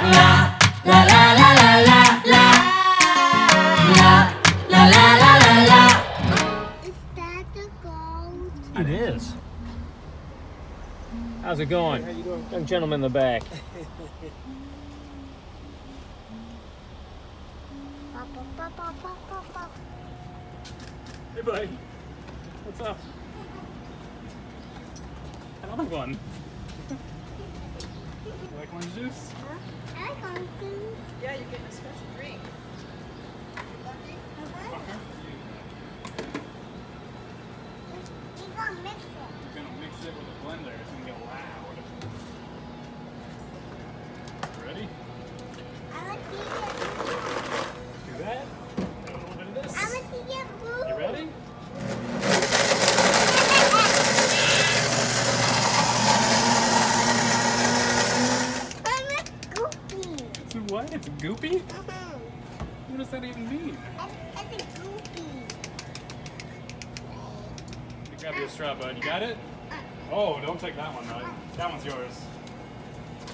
La la la la la la la. La la la la la la. Is that the gold? It is. How's it going? How you doing? Young gentleman in the back. Ba, ba, ba, ba, ba, ba, ba. Hey, buddy. What's up? Another one. You like orange juice? I like oranges. Yeah, you're getting a special drink. You gonna mix it. You're gonna mix it with a blender. It's gonna get loud. Ready? I want to see Do that. Do a little bit of it. this. I want to see it blue. You ready? I'm a goopy. It's a what? It's goopy? Mhm. What does that even mean? It's, it's a goopy. Let grab you a straw, bud. You got it? Oh, don't take that one, bud. That one's yours.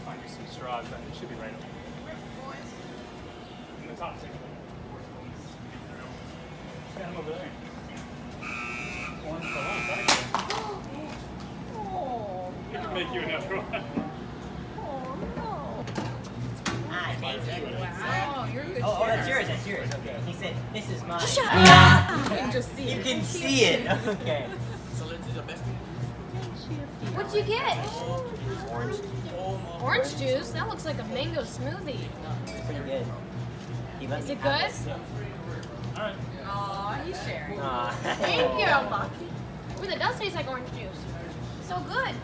Find you some straws. It should be right over in the top section. Stand over there. Orange for lunch, actually. Oh, We can make you another one. That's yours. That's yours. Okay. He said, "This is mine." La You can just see it. You can see it. Okay. What'd you get? Orange. Orange juice? That looks like a mango smoothie. It's Pretty good. Is it good? All right. Aw, he's sharing. Aw. Thank you. Ooh, that does taste like orange juice. So good.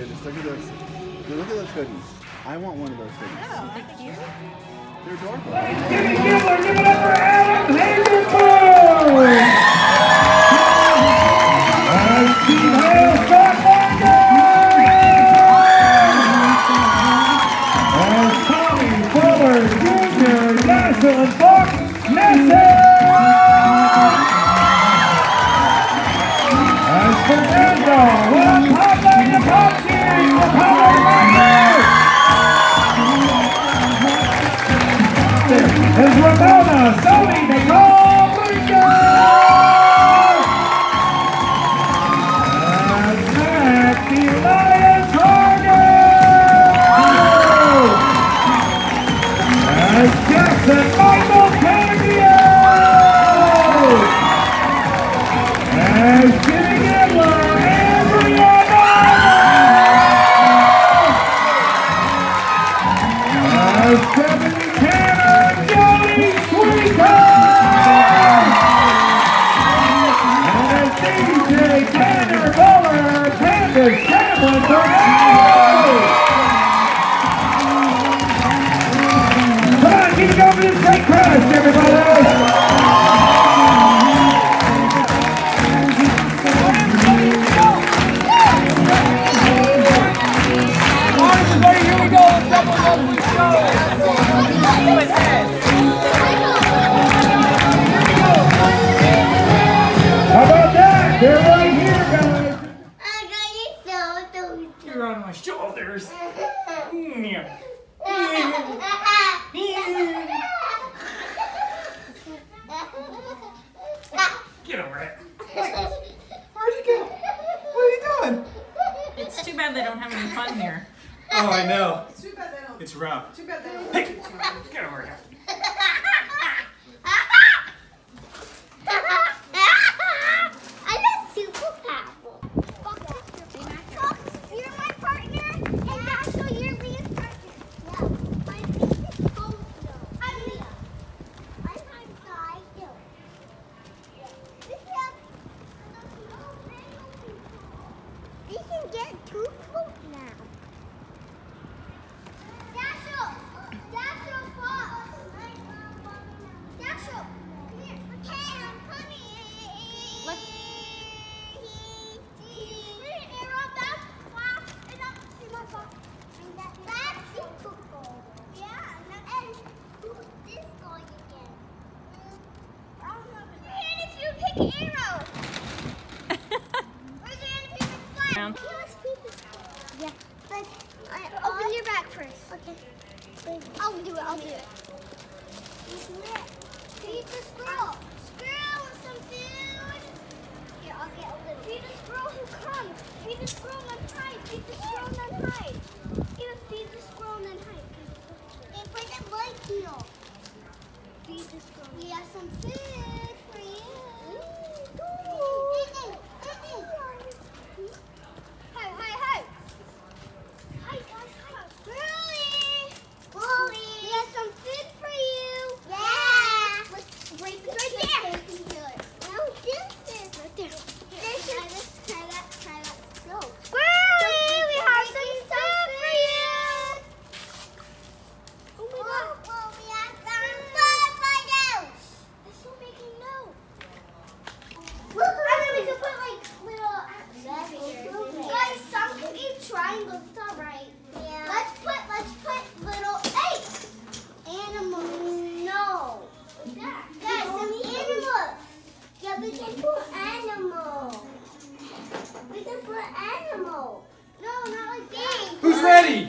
Goodness, look at those. Look at those hoodies. I want one of those hoodies. Oh, I think you. They're adorable. Is great crush, everybody! I know. Too bad they don't. It's rough. Too bad they don't. Hey, get over here. down. Yeah. But I, open your back first. Okay. I'll do it. I'll do it. ready.